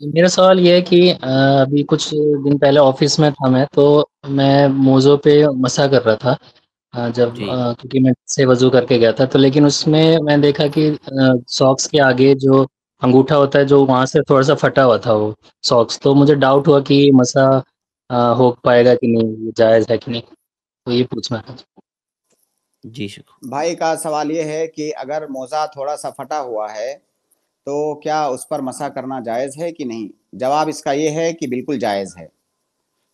मेरा सवाल ये है कि अ, अभी कुछ दिन पहले ऑफ़िस में था मैं तो मैं मोज़ों पे मसा कर रहा था अ, जब जी। अ, क्योंकि मैं से वज़ू करके गया था तो लेकिन उसमें मैं देखा कि अ, सॉक्स के आगे जो अंगूठा होता है जो वहाँ से थोड़ा-सा फटा हुआ था वो सॉक्स तो मुझे डाउट हुआ कि मसा अ, हो पाएगा कि नहीं, जायज़ है कि नहीं? तो ये पूछना था। जी, शुक भाई का सवाल ये है कि अगर मोज़ा थोड़ा-सा फटा हुआ है, तो क्या उस पर मसा करना जायज़ है कि नहीं? जवाब इसका ये है कि बिल्कुल जायज़ है।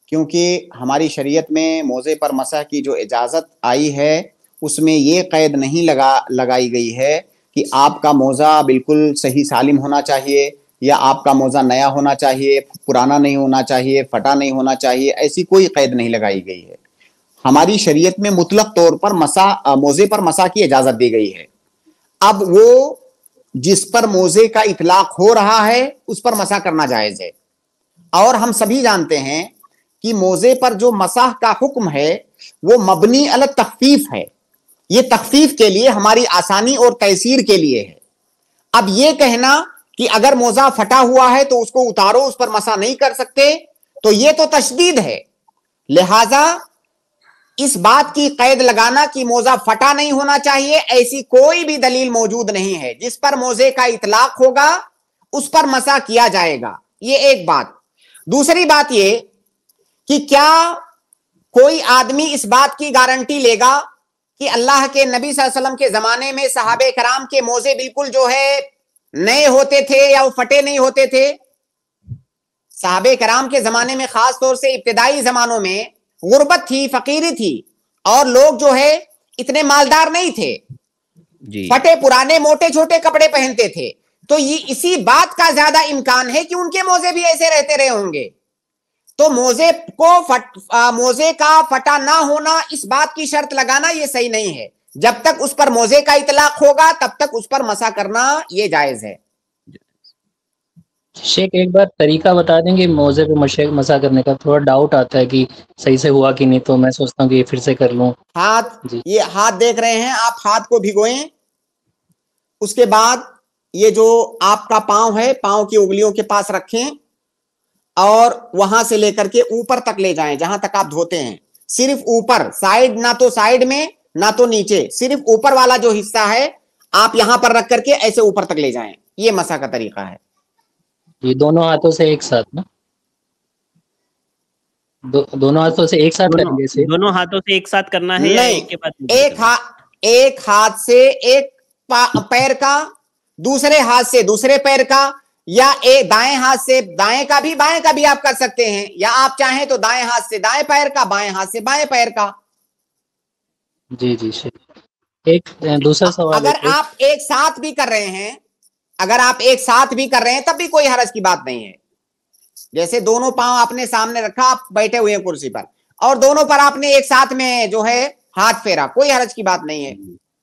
क्योंकि हमारी शरीयत में मोज़े पर मसा की जो इजाज़त आई है, उसमें ये क़ैद नहीं लगा लगाई गई है कि आपका मोज़ा बिल्कुल सही सालिम होना चाहिए या आपका मोज़ा नया होना चाहिए, पुराना नहीं होना चाहिए, फटा नहीं होना चाहिए, ऐसी कोई क़ैद नहीं लगाई गई है। हमारी शरीयत में मुतलक तौर पर मसा मोज़े पर मसा की इजाज़त दी गई है। अब वो जिस पर मोज़े का इतलाक़ हो रहा है, उस पर मसा करना जायज़ है। और हम सभी जानते हैं कि मोज़े पर जो मसाह का हुक्म है, वो मबनी अल तख़फ़ीफ़ है। ये तख़फ़ीफ़ के लिए हमारी आसानी और तयसीर के लिए है। अब ये कहना कि अगर मोज़ा फटा हुआ है तो उसको उतारो, उस पर मसा नहीं कर सकते, तो ये तो तशदीद है। लिहाज़ा इस बात की क़ैद लगाना कि मोज़ा फटा नहीं होना चाहिए, ऐसी कोई भी दलील मौजूद नहीं है। जिस पर मोज़े का इतलाक़ होगा, उस पर मसा किया जाएगा। ये एक बात। दूसरी बात ये कि क्या कोई आदमी इस बात की गारंटी लेगा कि अल्लाह के नबी वसल्लम के ज़माने में साहब कराम के मोज़े बिल्कुल जो है, नए होते थे या वो फटे नहीं होते थे? साहब कराम के ज़माने में ख़ास तौर से इब्तदाई ज़मानों में गुर्बत थी, फ़कीरी थी और लोग जो है इतने मालदार नहीं थे। जी। फटे पुराने मोटे-छोटे कपड़े पहनते थे। तो ये इसी बात का ज़्यादा इम्कान है कि उनके मोज़े भी ऐसे रहते रहे होंगे। तो मोज़े को फट अ, मोज़े का फटा ना होना इस बात की शर्त लगाना ये सही नहीं है। जब तक उस पर मोज़े का इतलाक़ होगा, तब तक उस पर मसा करना ये जायज़ है। शेख एक बार तरीका बता देंगे मोज़े पे मशे मसा करने का? थोड़ा डाउट आता है कि सही से हुआ कि नहीं, तो मैं सोचता हूँ कि ये फिर से कर लूँ। हाथ जी। ये हाथ देख रहे हैं आप हाथ को भिगोएँ उसके बाद ये जो आपका पाँव है पाँव की उंगलियों के पास रखें और वहाँ से लेकर के ऊपर तक ले जाएँ जहाँ तक आप धोते हैं सिर्फ़ ऊपर साइड ना तो साइड में ना तो नीचे सिर्फ़ ऊपर वाला जो हिस्सा है आप यहाँ पर रख करके ऐसे ऊपर तक ले जाएँ ये मसा का तरीका है ये दोनों हाथों से एक साथ ना? दो दोनों हाथों से एक साथ दोनों इसे? दोनों हाथों से एक साथ करना है या नहीं, एक के बाद दूसरे एक हाथ एक हाथ से एक पैर का दूसरे हाथ से दूसरे पैर का या एक दाएँ हाथ से दाएँ का भी बाएँ का भी आप कर सकते हैं या आप चाहें तो दाएँ हाथ से दाएँ पैर का बाएँ हाथ से बाएँ पैर का जी, जी। एक दूसरा सवाल अगर आप एक साथ भी कर रहे हैं अगर आप एक साथ भी कर रहे हैं, तब भी कोई हरज की बात नहीं है। जैसे दोनों पाँव आपने सामने रखा, आप बैठे हुए हैं कुर्सी पर, और दोनों पर आपने एक साथ में जो है हाथ फेरा, कोई हरज की बात नहीं है।